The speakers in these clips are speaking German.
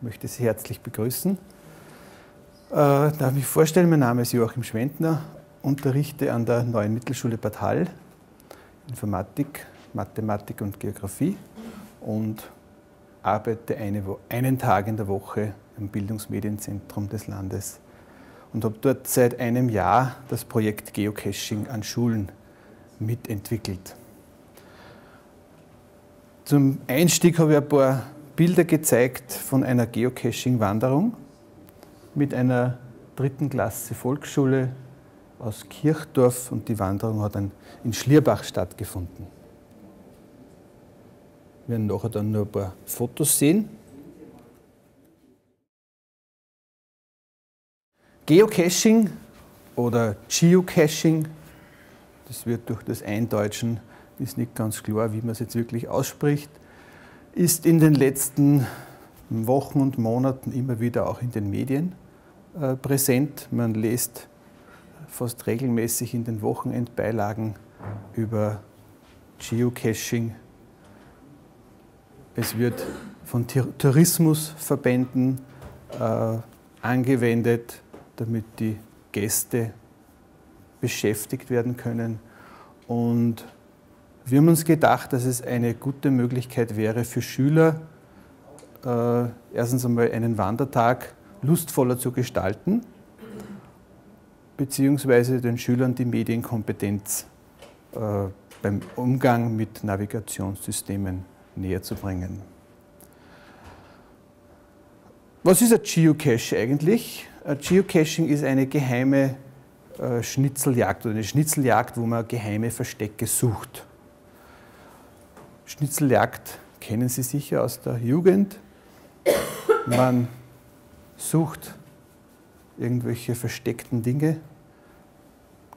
möchte Sie herzlich begrüßen. Äh, darf ich mich vorstellen, mein Name ist Joachim Schwendner, unterrichte an der Neuen Mittelschule Bad Hall Informatik, Mathematik und Geografie und arbeite eine, einen Tag in der Woche im Bildungsmedienzentrum des Landes und habe dort seit einem Jahr das Projekt Geocaching an Schulen mitentwickelt. Zum Einstieg habe ich ein paar Bilder gezeigt von einer Geocaching-Wanderung mit einer dritten Klasse Volksschule aus Kirchdorf und die Wanderung hat dann in Schlierbach stattgefunden. Wir werden nachher dann noch ein paar Fotos sehen. Geocaching oder Geocaching, das wird durch das Eindeutschen, ist nicht ganz klar, wie man es jetzt wirklich ausspricht, ist in den letzten Wochen und Monaten immer wieder auch in den Medien äh, präsent. Man liest fast regelmäßig in den Wochenendbeilagen über Geocaching. Es wird von Tourismusverbänden äh, angewendet, damit die Gäste beschäftigt werden können. Und wir haben uns gedacht, dass es eine gute Möglichkeit wäre für Schüler, äh, erstens einmal einen Wandertag lustvoller zu gestalten, beziehungsweise den Schülern die Medienkompetenz äh, beim Umgang mit Navigationssystemen näher zu bringen. Was ist ein Geocache eigentlich? Ein Geocaching ist eine geheime äh, Schnitzeljagd oder eine Schnitzeljagd, wo man geheime Verstecke sucht. Schnitzeljagd kennen Sie sicher aus der Jugend. Man sucht irgendwelche versteckten Dinge,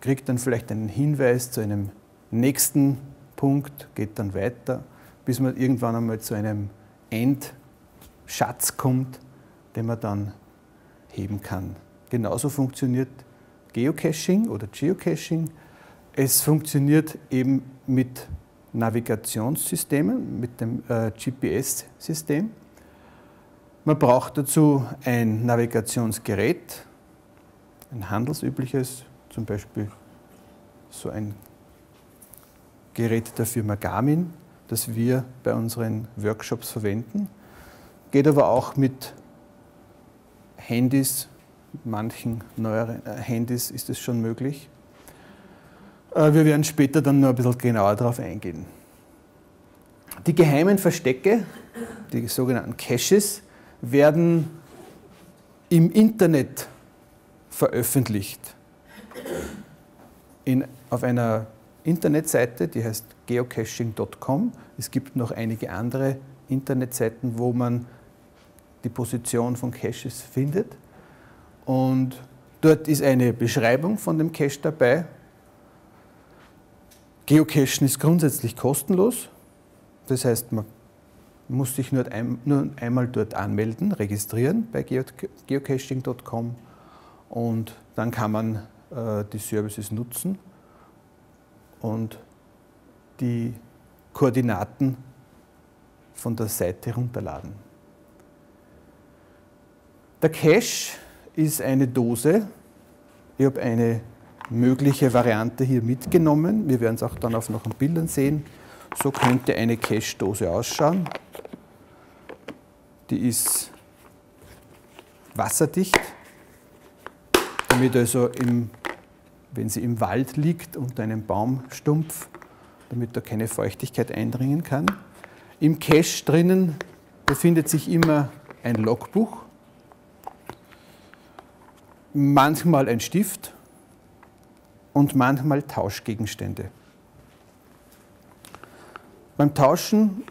kriegt dann vielleicht einen Hinweis zu einem nächsten Punkt, geht dann weiter, bis man irgendwann einmal zu einem Endschatz kommt, den man dann heben kann. Genauso funktioniert Geocaching oder Geocaching. Es funktioniert eben mit Navigationssystemen, mit dem äh, GPS-System. Man braucht dazu ein Navigationsgerät, ein handelsübliches, zum Beispiel so ein Gerät der Firma Garmin, das wir bei unseren Workshops verwenden. Geht aber auch mit Handys, manchen neueren äh, Handys ist es schon möglich. Äh, wir werden später dann noch ein bisschen genauer darauf eingehen. Die geheimen Verstecke, die sogenannten Caches, werden im Internet veröffentlicht. In, auf einer Internetseite, die heißt geocaching.com. Es gibt noch einige andere Internetseiten, wo man die Position von Caches findet. Und dort ist eine Beschreibung von dem Cache dabei, Geocachen ist grundsätzlich kostenlos. Das heißt, man muss sich nur, ein, nur einmal dort anmelden, registrieren bei geocaching.com und dann kann man äh, die Services nutzen und die Koordinaten von der Seite herunterladen. Der Cache ist eine Dose. Ich habe eine mögliche Variante hier mitgenommen. Wir werden es auch dann auf noch ein Bildern sehen. So könnte eine Cache-Dose ausschauen. Die ist wasserdicht, damit also, im, wenn sie im Wald liegt, unter einem Baumstumpf, damit da keine Feuchtigkeit eindringen kann. Im Cache drinnen befindet sich immer ein Logbuch, manchmal ein Stift und manchmal Tauschgegenstände. Beim Tauschen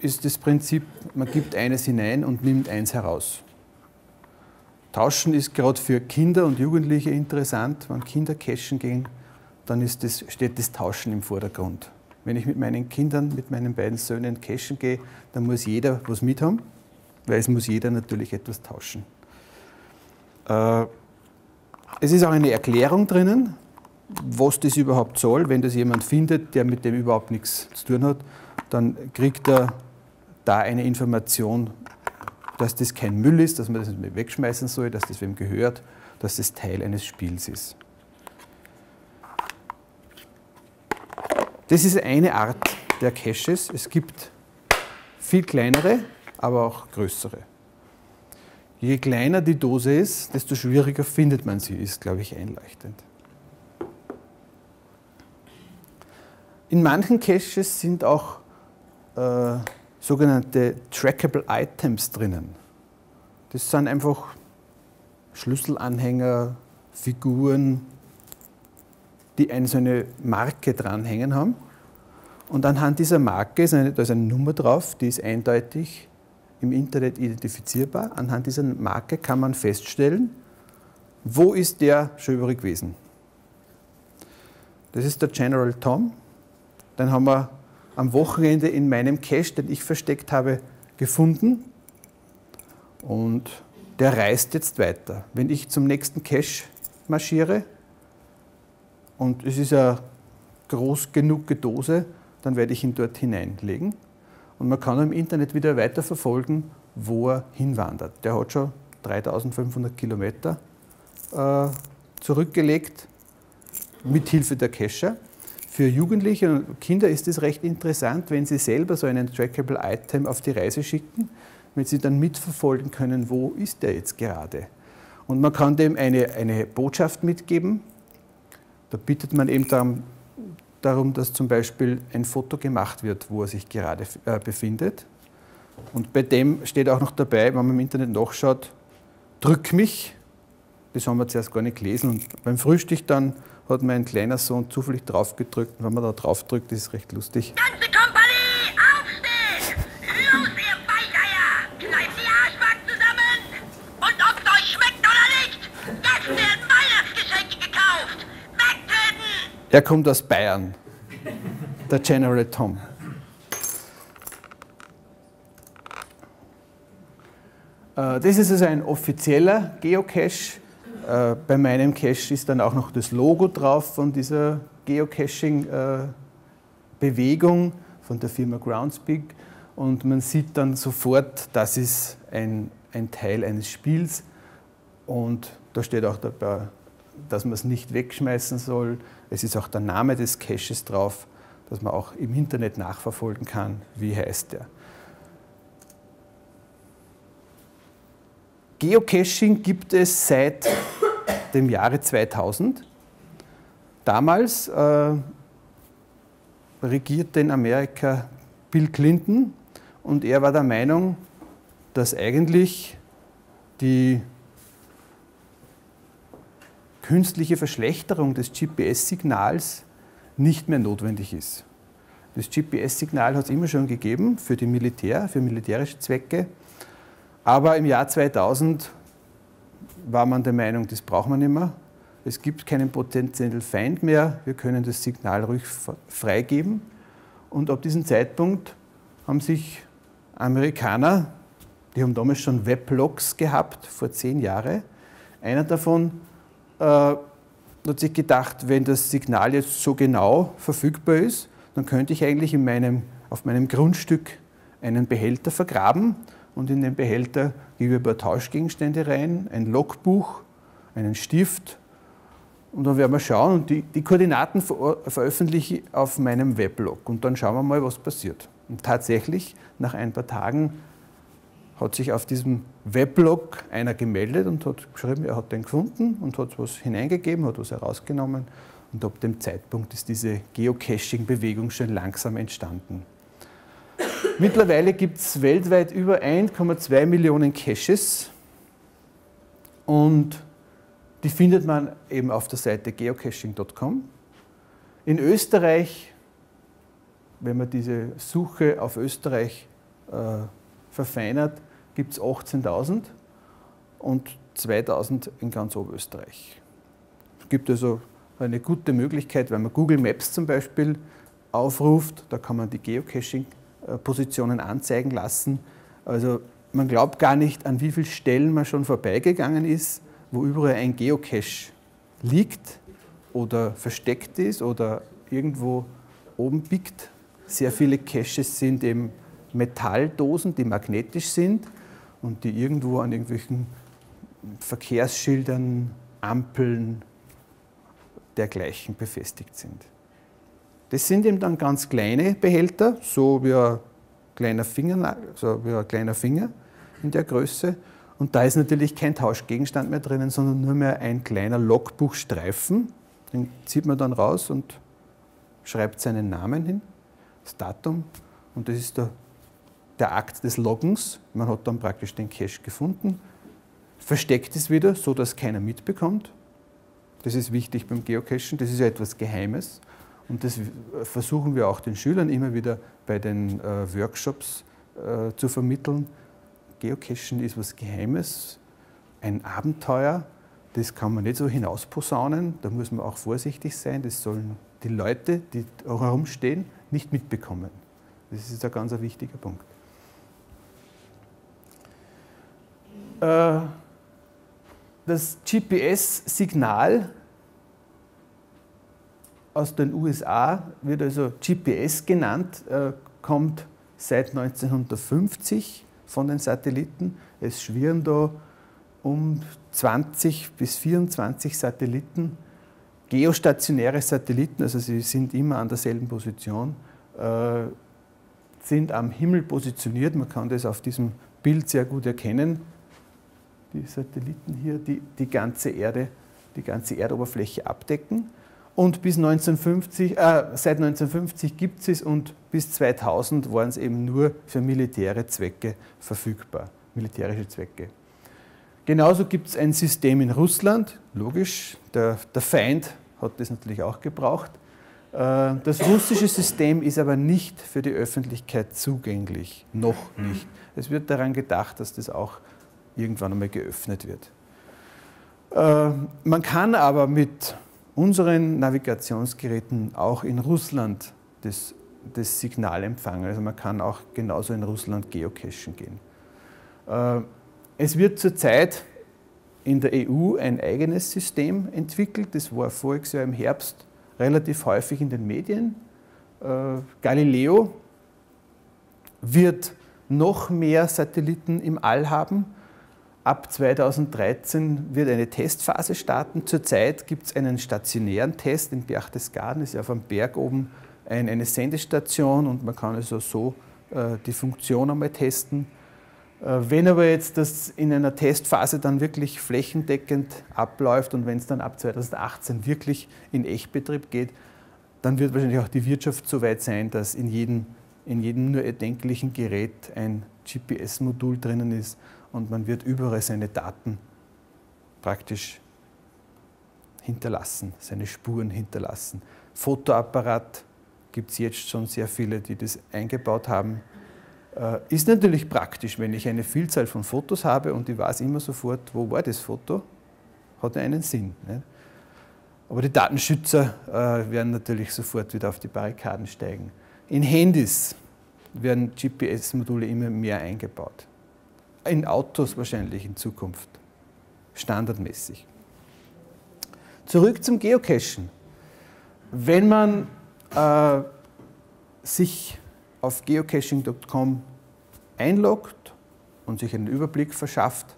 ist das Prinzip, man gibt eines hinein und nimmt eins heraus. Tauschen ist gerade für Kinder und Jugendliche interessant. Wenn Kinder cashen gehen, dann das, steht das Tauschen im Vordergrund. Wenn ich mit meinen Kindern, mit meinen beiden Söhnen cashen gehe, dann muss jeder was mithaben, weil es muss jeder natürlich etwas tauschen. Äh, es ist auch eine Erklärung drinnen, was das überhaupt soll. Wenn das jemand findet, der mit dem überhaupt nichts zu tun hat, dann kriegt er da eine Information dass das kein Müll ist, dass man das nicht wegschmeißen soll, dass das wem gehört, dass das Teil eines Spiels ist. Das ist eine Art der Caches. Es gibt viel kleinere, aber auch größere. Je kleiner die Dose ist, desto schwieriger findet man sie, ist, glaube ich, einleuchtend. In manchen Caches sind auch äh, sogenannte Trackable Items drinnen. Das sind einfach Schlüsselanhänger, Figuren, die eine so eine Marke dranhängen haben. Und anhand dieser Marke ist eine, da ist eine Nummer drauf, die ist eindeutig im Internet identifizierbar. Anhand dieser Marke kann man feststellen, wo ist der schon überall gewesen. Das ist der General Tom. Dann haben wir am Wochenende in meinem Cache, den ich versteckt habe, gefunden. Und der reist jetzt weiter. Wenn ich zum nächsten Cache marschiere und es ist eine groß genug Dose, dann werde ich ihn dort hineinlegen. Und man kann im Internet wieder weiter verfolgen, wo er hinwandert. Der hat schon 3500 Kilometer äh, zurückgelegt mit Hilfe der Cacher. Für Jugendliche und Kinder ist es recht interessant, wenn sie selber so einen Trackable Item auf die Reise schicken, wenn sie dann mitverfolgen können, wo ist der jetzt gerade. Und man kann dem eine, eine Botschaft mitgeben. Da bittet man eben darum, darum, dass zum Beispiel ein Foto gemacht wird, wo er sich gerade äh, befindet. Und bei dem steht auch noch dabei, wenn man im Internet nachschaut, drück mich. Das haben wir zuerst gar nicht gelesen. Und beim Frühstück dann hat mein kleiner Sohn zufällig draufgedrückt. Und wenn man da draufdrückt, ist es recht lustig. Ganze Kompanie, aufstehen! Los, ihr Weicheier! Kneift die Arschbacken zusammen! Und ob es euch schmeckt oder nicht, jetzt werden Weihnachtsgeschenke gekauft! Wegtreten! Er kommt aus Bayern, der General Tom. Äh, Das ist also ein offizieller Geocache. Äh, Bei meinem Cache ist dann auch noch das Logo drauf von dieser Geocaching-Bewegung von der Firma Groundspeak. Und man sieht dann sofort, das ist ein, ein Teil eines Spiels. Und da steht auch dabei, dass man es nicht wegschmeißen soll. Es ist auch der Name des Caches drauf, dass man auch im Internet nachverfolgen kann, wie heißt der. Geocaching gibt es seit dem Jahre 2000. Damals äh, regierte in Amerika Bill Clinton und er war der Meinung, dass eigentlich die künstliche Verschlechterung des GPS-Signals nicht mehr notwendig ist. Das GPS-Signal hat es immer schon gegeben für die Militär, für militärische Zwecke. Aber im Jahr 2000 war man der Meinung, das braucht man nicht mehr. Es gibt keinen potenziellen Feind mehr. Wir können das Signal ruhig freigeben. Und ab diesem Zeitpunkt haben sich Amerikaner, die haben damals schon Weblogs gehabt, vor zehn Jahren. Einer davon äh, hat sich gedacht, wenn das Signal jetzt so genau verfügbar ist, dann könnte ich eigentlich in meinem, auf meinem Grundstück einen Behälter vergraben und in den Behälter gebe ich ein paar Tauschgegenstände rein, ein Logbuch, einen Stift und dann werden wir schauen und die, die Koordinaten ver veröffentliche ich auf meinem Weblog und dann schauen wir mal, was passiert. Und tatsächlich, nach ein paar Tagen hat sich auf diesem Weblog einer gemeldet und hat geschrieben, er hat den gefunden und hat was hineingegeben, hat was herausgenommen. Und ab dem Zeitpunkt ist diese Geocaching-Bewegung schon langsam entstanden. Mittlerweile gibt es weltweit über 1,2 Millionen Caches und die findet man eben auf der Seite geocaching.com. In Österreich, wenn man diese Suche auf Österreich äh, verfeinert, gibt es 18.000 und 2.000 in ganz Oberösterreich. Es gibt also eine gute Möglichkeit, wenn man Google Maps zum Beispiel aufruft, da kann man die Geocaching-Positionen anzeigen lassen. Also man glaubt gar nicht, an wie vielen Stellen man schon vorbeigegangen ist, wo überall ein Geocache liegt oder versteckt ist oder irgendwo oben biegt. Sehr viele Caches sind eben Metalldosen, die magnetisch sind. und die irgendwo an irgendwelchen Verkehrsschildern, Ampeln, dergleichen befestigt sind. Das sind eben dann ganz kleine Behälter, so wie ein kleiner Finger, so wie ein kleiner Finger in der Größe. Und da ist natürlich kein Tauschgegenstand mehr drinnen, sondern nur mehr ein kleiner Logbuchstreifen. Den zieht man dann raus und schreibt seinen Namen hin, das Datum. Und das ist der, der Akt des Loggens. Man hat dann praktisch den Cache gefunden, versteckt es wieder, so dass keiner mitbekommt. Das ist wichtig beim Geocachen, das ist ja etwas Geheimes. Und das versuchen wir auch den Schülern immer wieder bei den äh, Workshops äh, zu vermitteln. Geocachen ist was Geheimes, ein Abenteuer, das kann man nicht so hinausposaunen, da muss man auch vorsichtig sein, das sollen die Leute, die herumstehen, nicht mitbekommen. Das ist ein ganz wichtiger Punkt. Äh, das GPS-Signal aus den USA wird also GPS genannt, äh, kommt seit 1950 von den Satelliten. Es schwirren da um 20 bis 24 Satelliten, geostationäre Satelliten, also sie sind immer an derselben Position, äh, sind am Himmel positioniert. Man kann das auf diesem Bild sehr gut erkennen. Die Satelliten hier, die die ganze Erde, die ganze Erdoberfläche abdecken. Und bis 1950, äh, seit 1950 gibt es es und bis 2000 waren es eben nur für militäre Zwecke verfügbar, militärische Zwecke. Genauso gibt es ein System in Russland, logisch, der, der Feind hat das natürlich auch gebraucht. Äh, das russische System ist aber nicht für die Öffentlichkeit zugänglich, noch nicht. Es wird daran gedacht, dass das auch irgendwann einmal geöffnet wird. Äh, man kann aber mit unseren Navigationsgeräten auch in Russland das, das Signal empfangen. Also man kann auch genauso in Russland geocachen gehen. Äh, es wird zurzeit in der EU ein eigenes System entwickelt. Das war voriges Jahr im Herbst relativ häufig in den Medien. Äh, Galileo wird noch mehr Satelliten im All haben Ab 2013 wird eine Testphase starten. Zurzeit gibt es einen stationären Test in Berchtesgaden, das ist ja auf einem Berg oben ein, eine Sendestation und man kann also so äh, die Funktion einmal testen. Äh, wenn aber jetzt das in einer Testphase dann wirklich flächendeckend abläuft und wenn es dann ab 2018 wirklich in Echtbetrieb geht, dann wird wahrscheinlich auch die Wirtschaft so weit sein, dass in jedem, in jedem nur erdenklichen Gerät ein GPS-Modul drinnen ist und man wird überall seine Daten praktisch hinterlassen, seine Spuren hinterlassen. Fotoapparat gibt es jetzt schon sehr viele, die das eingebaut haben. Äh, ist natürlich praktisch, wenn ich eine Vielzahl von Fotos habe und ich weiß immer sofort, wo war das Foto, hat einen Sinn. Nicht? Aber die Datenschützer äh, werden natürlich sofort wieder auf die Barrikaden steigen. In Handys werden GPS-Module immer mehr eingebaut in Autos wahrscheinlich in Zukunft, standardmäßig. Zurück zum Geocachen. Wenn man äh, sich auf geocaching.com einloggt und sich einen Überblick verschafft,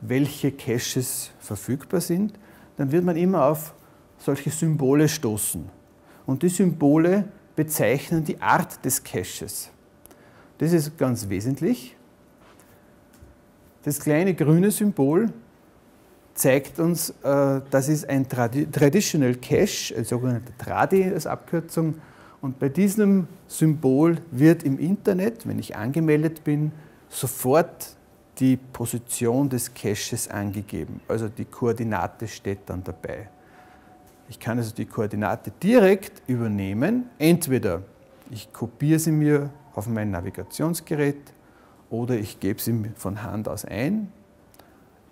welche Caches verfügbar sind, dann wird man immer auf solche Symbole stoßen. Und die Symbole bezeichnen die Art des Caches. Das ist ganz wesentlich. Das kleine grüne Symbol zeigt uns, äh, das ist ein Traditional Cache, ein sogenannter Tradi als Abkürzung. Und bei diesem Symbol wird im Internet, wenn ich angemeldet bin, sofort die Position des Caches angegeben. Also die Koordinate steht dann dabei. Ich kann also die Koordinate direkt übernehmen. Entweder ich kopiere sie mir auf mein Navigationsgerät oder ich gebe sie von Hand aus ein.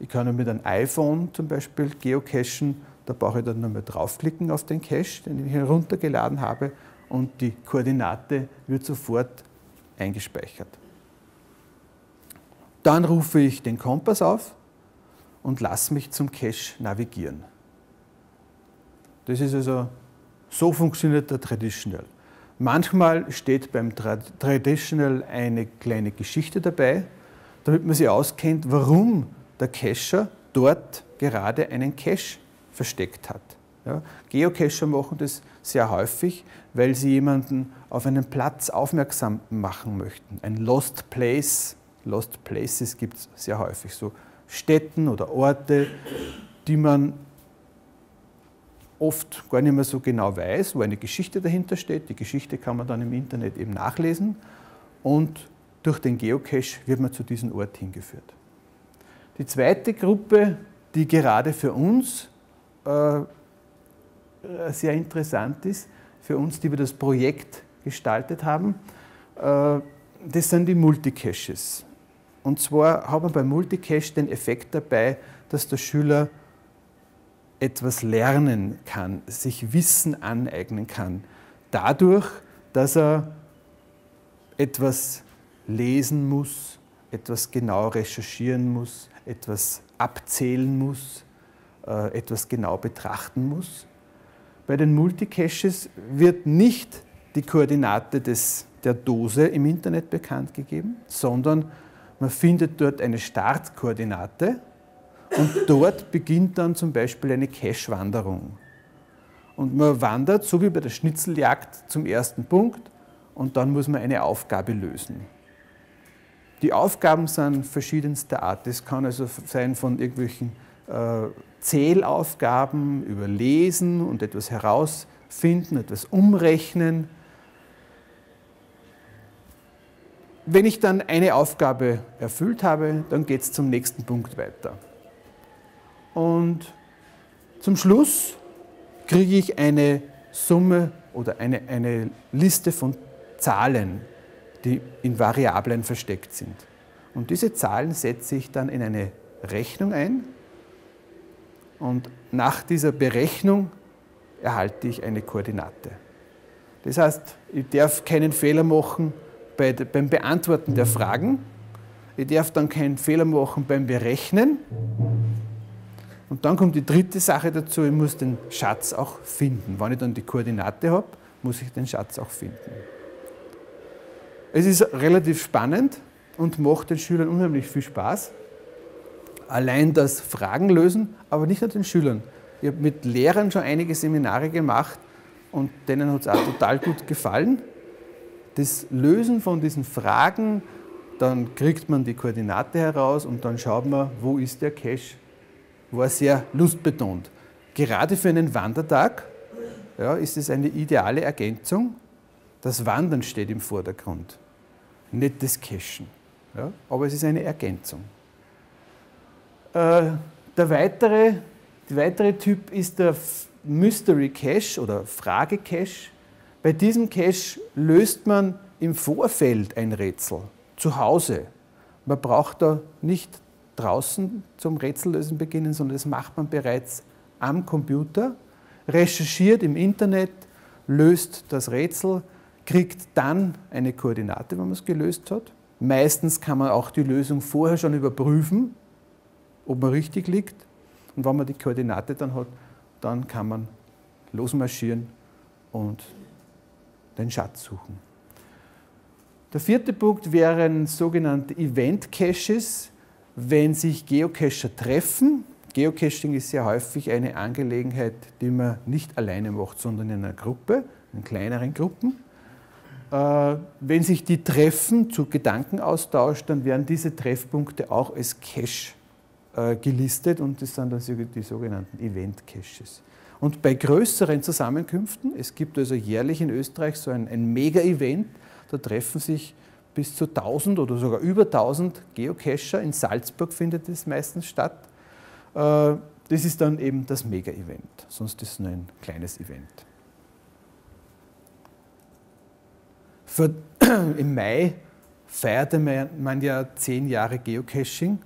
Ich kann mit einem iPhone zum Beispiel geocachen, da brauche ich dann nur mal draufklicken auf den Cache, den ich heruntergeladen habe und die Koordinate wird sofort eingespeichert. Dann rufe ich den Kompass auf und lasse mich zum Cache navigieren. Das ist also, so funktioniert der Traditional. Manchmal steht beim Traditional eine kleine Geschichte dabei. damit man sich auskennt, warum der Cacher dort gerade einen Cache versteckt hat. Ja, Geocacher machen das sehr häufig, weil sie jemanden auf einen Platz aufmerksam machen möchten. Ein Lost Place, Lost Places gibt es sehr häufig, so Städten oder Orte, die man oft gar nicht mehr so genau weiß, wo eine Geschichte dahinter steht. Die Geschichte kann man dann im Internet eben nachlesen und durch den Geocache wird man zu diesem Ort hingeführt. Die zweite Gruppe, die gerade für uns äh, sehr interessant ist, für uns, die wir das Projekt gestaltet haben, äh, das sind die Multicaches. Und zwar haben wir beim Multicache den Effekt dabei, dass der Schüler etwas lernen kann, sich Wissen aneignen kann, dadurch, dass er etwas lesen muss, etwas genau recherchieren muss, etwas abzählen muss, äh, etwas genau betrachten muss. Bei den Multicaches wird nicht die Koordinate des, der Dose im Internet bekannt gegeben, sondern man findet dort eine Startkoordinate und dort beginnt dann zum Beispiel eine Cache-Wanderung. Und man wandert, so wie bei der Schnitzeljagd, zum ersten Punkt und dann muss man eine Aufgabe lösen. Die Aufgaben sind verschiedenster Art. Das kann also sein von irgendwelchen äh, Zählaufgaben über Lesen und etwas herausfinden, etwas umrechnen. Wenn ich dann eine Aufgabe erfüllt habe, dann geht es zum nächsten Punkt weiter. Und zum Schluss kriege ich eine Summe oder eine, eine Liste von Zahlen, die in Variablen versteckt sind. Und diese Zahlen setze ich dann in eine Rechnung ein und nach dieser Berechnung erhalte ich eine Koordinate. Das heißt, ich darf keinen Fehler machen bei, beim Beantworten der Fragen, ich darf dann keinen Fehler machen beim Berechnen und dann kommt die dritte Sache dazu, ich muss den Schatz auch finden. Wenn ich dann die Koordinate habe, muss ich den Schatz auch finden. Es ist relativ spannend und macht den Schülern unheimlich viel Spaß. Allein das Fragen lösen, aber nicht nur den Schülern. Ich habe mit Lehrern schon einige Seminare gemacht und denen hat es auch total gut gefallen. Das Lösen von diesen Fragen, dann kriegt man die Koordinate heraus und dann schaut man, wo ist der Cache war sehr lustbetont. Gerade für einen Wandertag ja, ist es eine ideale Ergänzung. Das Wandern steht im Vordergrund, nicht das Cashen. Ja, aber es ist eine Ergänzung. Äh, der weitere, der weitere Typ ist der Mystery Cache oder Frage Cache. Bei diesem Cache löst man im Vorfeld ein Rätsel, zu Hause. Man braucht da nicht draußen zum Rätsellösen beginnen, sondern das macht man bereits am Computer, recherchiert im Internet, löst das Rätsel, kriegt dann eine Koordinate, wenn man es gelöst hat. Meistens kann man auch die Lösung vorher schon überprüfen, ob man richtig liegt. Und wenn man die Koordinate dann hat, dann kann man losmarschieren und den Schatz suchen. Der vierte Punkt wären sogenannte Event Caches wenn sich Geocacher treffen, Geocaching ist sehr häufig eine Angelegenheit, die man nicht alleine macht, sondern in einer Gruppe, in kleineren Gruppen. Äh, wenn sich die treffen zu Gedankenaustausch, dann werden diese Treffpunkte auch als Cache äh, gelistet und das sind dann die sogenannten Event-Caches. Und bei größeren Zusammenkünften, es gibt also jährlich in Österreich so ein, ein Mega-Event, da treffen sich bis zu 1000 oder sogar über 1000 Geocacher. In Salzburg findet es meistens statt. Äh, das ist dann eben das Mega-Event, sonst ist es nur ein kleines Event. Für, Im Mai feierte man ja zehn Jahre Geocaching,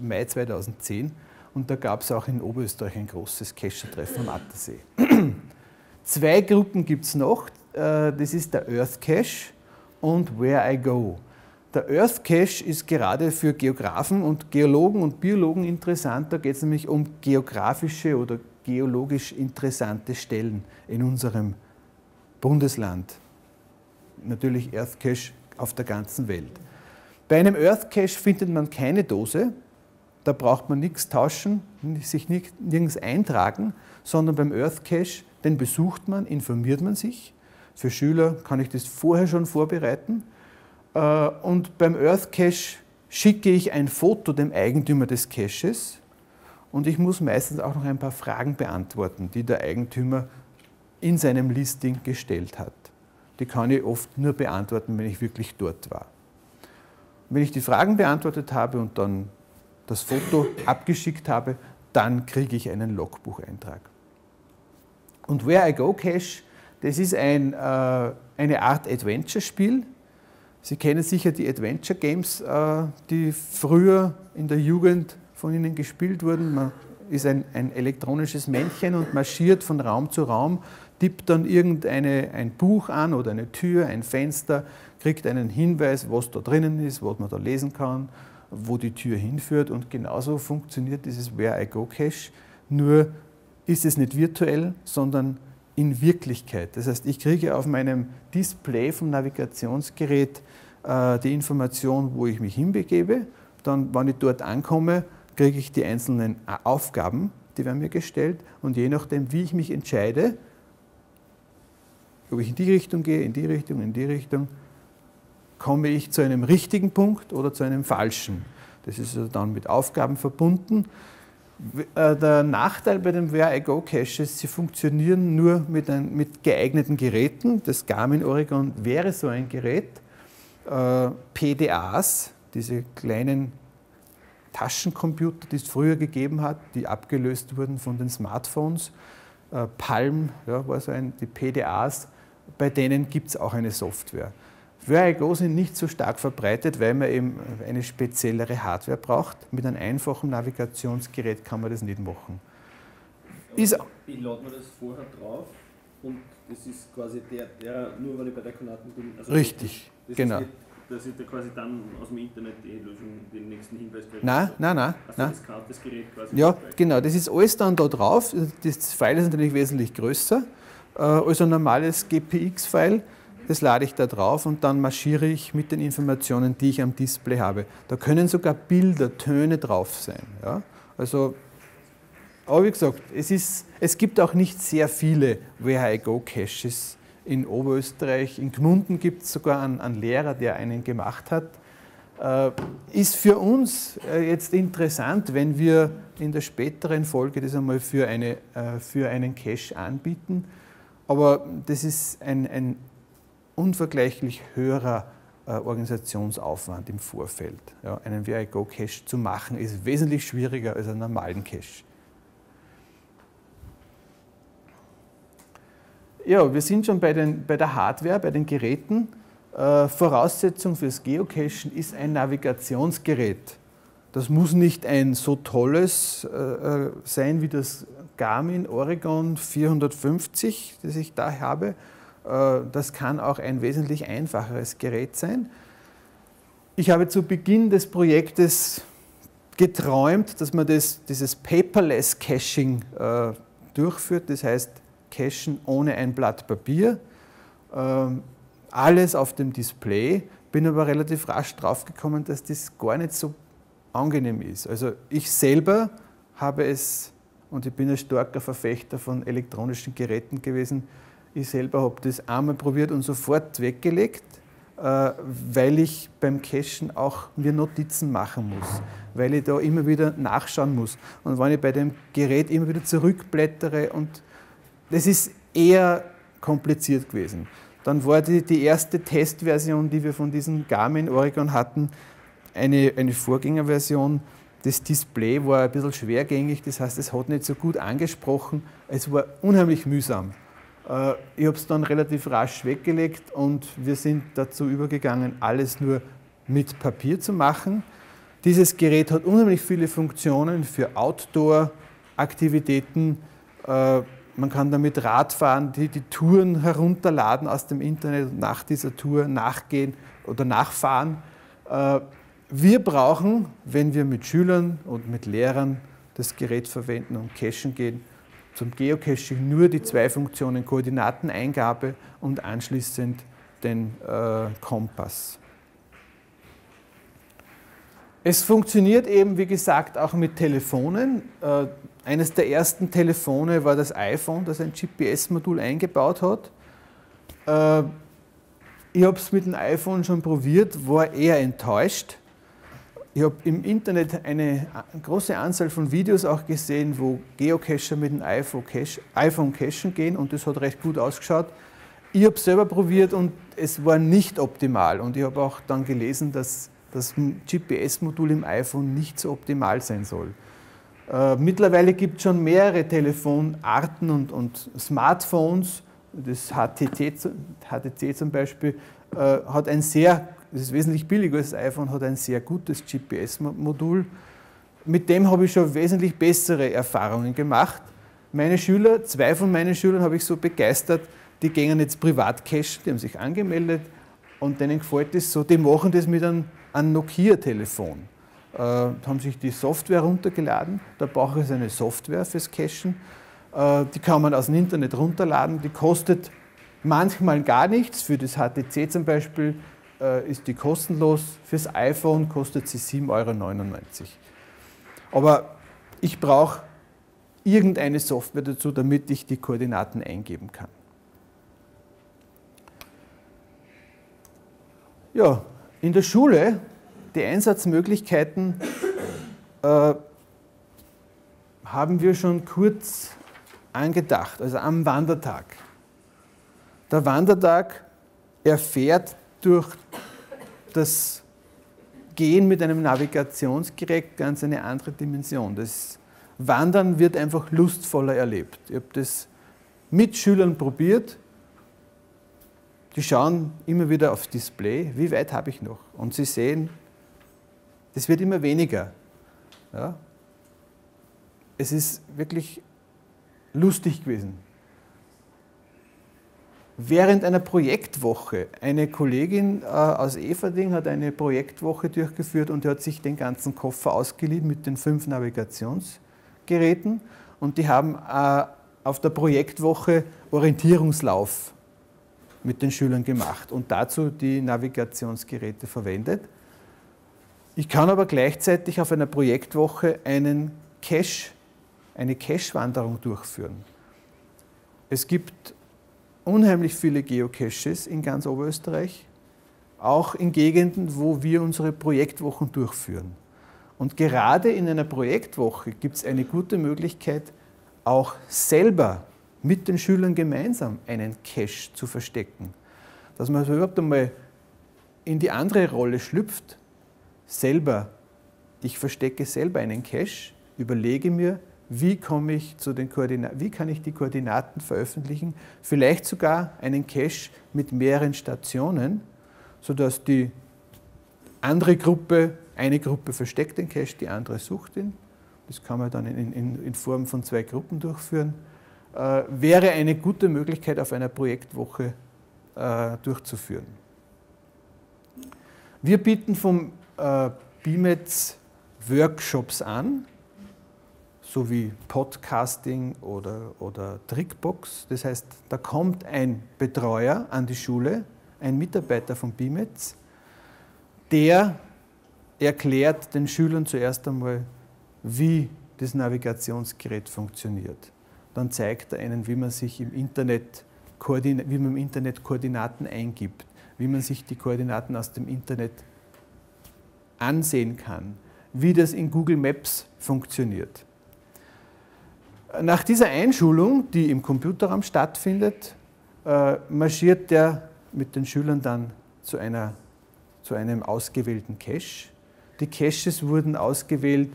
Mai 2010, und da gab es auch in Oberösterreich ein großes Cacher-Treffen am Attersee. Zwei Gruppen gibt es noch, äh, das ist der Earth Cache und Where I Go. Der Earth Cache ist gerade für Geografen und Geologen und Biologen interessant. Da geht es nämlich um geografische oder geologisch interessante Stellen in unserem Bundesland. Natürlich Earth Cache auf der ganzen Welt. Bei einem Earth Cache findet man keine Dose, da braucht man nichts tauschen, sich nirgends eintragen, sondern beim Earth Cache, den besucht man, informiert man sich. Für Schüler kann ich das vorher schon vorbereiten. Äh, und beim Earth Cache schicke ich ein Foto dem Eigentümer des Caches und ich muss meistens auch noch ein paar Fragen beantworten, die der Eigentümer in seinem Listing gestellt hat. Die kann ich oft nur beantworten, wenn ich wirklich dort war. wenn ich die Fragen beantwortet habe und dann das Foto abgeschickt habe, dann kriege ich einen Logbucheintrag. Und Where I Go Cache, das ist ein, äh, eine Art Adventure-Spiel. Sie kennen sicher die Adventure Games, äh, die früher in der Jugend von Ihnen gespielt wurden. Man ist ein, ein elektronisches Männchen und marschiert von Raum zu Raum, tippt dann irgendein ein Buch an oder eine Tür, ein Fenster, kriegt einen Hinweis, was da drinnen ist, was man da lesen kann wo die Tür hinführt. Und genauso funktioniert dieses Where I Go Cache. Nur ist es nicht virtuell, sondern in Wirklichkeit. Das heißt, ich kriege auf meinem Display vom Navigationsgerät äh, die Information, wo ich mich hinbegebe. Dann, wenn ich dort ankomme, kriege ich die einzelnen Aufgaben, die werden mir gestellt. Und je nachdem, wie ich mich entscheide, ob ich in die Richtung gehe, in die Richtung, in die Richtung, komme ich zu einem richtigen Punkt oder zu einem falschen. Das ist also dann mit Aufgaben verbunden. Äh, der Nachteil bei den Where I Go Caches, sie funktionieren nur mit, ein, mit geeigneten Geräten. Das Garmin Oregon wäre so ein Gerät. Äh, PDAs, diese kleinen Taschencomputer, die es früher gegeben hat, die abgelöst wurden von den Smartphones. Äh, Palm ja, war so ein, die PDAs, bei denen gibt es auch eine Software. VRIGO sind nicht so stark verbreitet, weil man eben eine speziellere Hardware braucht. Mit einem einfachen Navigationsgerät kann man das nicht machen. Ist ich lade mir das vorher drauf und das ist quasi der, der nur weil ich bei der Konaten bin. Also Richtig, das genau. Ist, dass ich da quasi dann aus dem Internet die Lösung, den nächsten Hinweis kriege. Nein, nein, nein. Also nein. das das Gerät quasi. Ja, genau, das ist alles dann da drauf. Das File ist natürlich wesentlich größer äh, als ein normales GPX-File das lade ich da drauf und dann marschiere ich mit den Informationen, die ich am Display habe. Da können sogar Bilder, Töne drauf sein. Ja? Also, aber wie gesagt, es, ist, es gibt auch nicht sehr viele Where I Go Caches in Oberösterreich. In Gmunden gibt es sogar einen, einen, Lehrer, der einen gemacht hat. Äh, ist für uns äh, jetzt interessant, wenn wir in der späteren Folge das einmal für, eine, äh, für einen Cache anbieten. Aber das ist ein, ein unvergleichlich höherer äh, Organisationsaufwand im Vorfeld. Ja, einen VIGO-Cache zu machen ist wesentlich schwieriger als einen normalen Cache. Ja, wir sind schon bei, den, bei der Hardware, bei den Geräten. Äh, Voraussetzung fürs Geocachen ist ein Navigationsgerät. Das muss nicht ein so tolles äh, äh sein wie das Garmin Oregon 450, das ich da habe, das kann auch ein wesentlich einfacheres Gerät sein. Ich habe zu Beginn des Projektes geträumt, dass man das, dieses Paperless Caching äh, durchführt, das heißt Cachen ohne ein Blatt Papier, ähm, alles auf dem Display. Bin aber relativ rasch draufgekommen, dass das gar nicht so angenehm ist. Also ich selber habe es, und ich bin ein starker Verfechter von elektronischen Geräten gewesen, ich selber habe das einmal probiert und sofort weggelegt, äh, weil ich beim Cachen auch mir Notizen machen muss, weil ich da immer wieder nachschauen muss. Und wenn ich bei dem Gerät immer wieder zurückblättere und das ist eher kompliziert gewesen. Dann war die, die erste Testversion, die wir von diesem Garmin Oregon hatten, eine, eine Vorgängerversion. Das Display war ein bisschen schwergängig, das heißt, es hat nicht so gut angesprochen. Es war unheimlich mühsam. Äh, ich habe es dann relativ rasch weggelegt und wir sind dazu übergegangen, alles nur mit Papier zu machen. Dieses Gerät hat unheimlich viele Funktionen für Outdoor-Aktivitäten. Äh, man kann damit Radfahren, die, die Touren herunterladen aus dem Internet und nach dieser Tour nachgehen oder nachfahren. Äh, wir brauchen, wenn wir mit Schülern und mit Lehrern das Gerät verwenden und cachen gehen, zum Geocaching nur die zwei Funktionen Koordinateneingabe und anschließend den äh, Kompass. Es funktioniert eben, wie gesagt, auch mit Telefonen. Äh, eines der ersten Telefone war das iPhone, das ein GPS-Modul eingebaut hat. Äh, ich habe es mit dem iPhone schon probiert, war eher enttäuscht. Ich habe im Internet eine große Anzahl von Videos auch gesehen, wo Geocacher mit dem iPhone, iPhone cachen gehen und das hat recht gut ausgeschaut. Ich habe es selber probiert und es war nicht optimal. Und ich habe auch dann gelesen, dass das GPS-Modul im iPhone nicht so optimal sein soll. Äh, mittlerweile gibt es schon mehrere Telefonarten und, und Smartphones. Das HTC, HTC zum Beispiel äh, hat ein sehr, das ist wesentlich billiger als das iPhone, hat ein sehr gutes GPS-Modul. Mit dem habe ich schon wesentlich bessere Erfahrungen gemacht. Meine Schüler, zwei von meinen Schülern habe ich so begeistert, die gehen jetzt privat cashen, die haben sich angemeldet und denen gefällt das so, die machen das mit einem ein Nokia-Telefon. Äh, haben sich die Software runtergeladen. Da brauche ich eine Software fürs Cachen. Äh, die kann man aus dem Internet runterladen. Die kostet manchmal gar nichts. Für das HTC zum Beispiel äh, ist die kostenlos. Fürs iPhone kostet sie 7,99 Euro. Aber ich brauche irgendeine Software dazu, damit ich die Koordinaten eingeben kann. Ja, in der Schule, die Einsatzmöglichkeiten äh, haben wir schon kurz angedacht, also am Wandertag. Der Wandertag erfährt durch das Gehen mit einem Navigationsgerät ganz eine andere Dimension. Das Wandern wird einfach lustvoller erlebt. Ich habe das mit Schülern probiert die schauen immer wieder aufs Display, wie weit habe ich noch? Und sie sehen, das wird immer weniger. Ja? Es ist wirklich lustig gewesen. Während einer Projektwoche, eine Kollegin äh, aus Everding hat eine Projektwoche durchgeführt und hat sich den ganzen Koffer ausgeliehen mit den fünf Navigationsgeräten und die haben äh, auf der Projektwoche Orientierungslauf mit den Schülern gemacht und dazu die Navigationsgeräte verwendet. Ich kann aber gleichzeitig auf einer Projektwoche einen Cache, eine Cache-Wanderung durchführen. Es gibt unheimlich viele Geocaches in ganz Oberösterreich, auch in Gegenden, wo wir unsere Projektwochen durchführen. Und gerade in einer Projektwoche gibt es eine gute Möglichkeit, auch selber mit den Schülern gemeinsam einen Cache zu verstecken. Dass man überhaupt einmal in die andere Rolle schlüpft, selber, ich verstecke selber einen Cache, überlege mir, wie komme ich zu den Koordinaten, wie kann ich die Koordinaten veröffentlichen, vielleicht sogar einen Cache mit mehreren Stationen, sodass die andere Gruppe, eine Gruppe versteckt den Cache, die andere sucht ihn. Das kann man dann in, in, in Form von zwei Gruppen durchführen. Äh, wäre eine gute Möglichkeit auf einer Projektwoche äh, durchzuführen. Wir bieten vom äh, BIMETS Workshops an, sowie Podcasting oder, oder Trickbox. Das heißt, da kommt ein Betreuer an die Schule, ein Mitarbeiter von BIMETS, der erklärt den Schülern zuerst einmal, wie das Navigationsgerät funktioniert dann zeigt er einen, wie man sich im Internet, wie man im Internet Koordinaten eingibt, wie man sich die Koordinaten aus dem Internet ansehen kann, wie das in Google Maps funktioniert. Nach dieser Einschulung, die im Computerraum stattfindet, äh, marschiert der mit den Schülern dann zu, einer, zu einem ausgewählten Cache. Die Caches wurden ausgewählt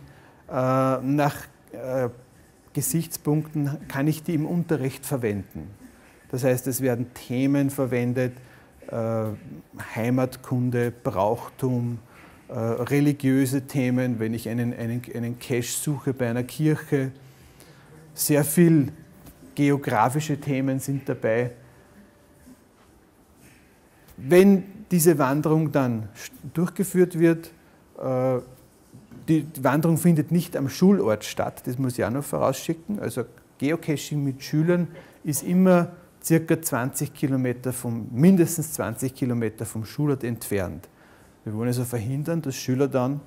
äh, nach äh, Gesichtspunkten kann ich die im Unterricht verwenden. Das heißt, es werden Themen verwendet, Heimatkunde, Brauchtum, religiöse Themen, wenn ich einen, einen, einen Cache suche bei einer Kirche. Sehr viel geografische Themen sind dabei. Wenn diese Wanderung dann durchgeführt wird, äh, die Wanderung findet nicht am Schulort statt, das muss ich auch noch vorausschicken. Also Geocaching mit Schülern ist immer circa 20 Kilometer vom, mindestens 20 Kilometer vom Schulort entfernt. Wir wollen also verhindern, dass Schüler dann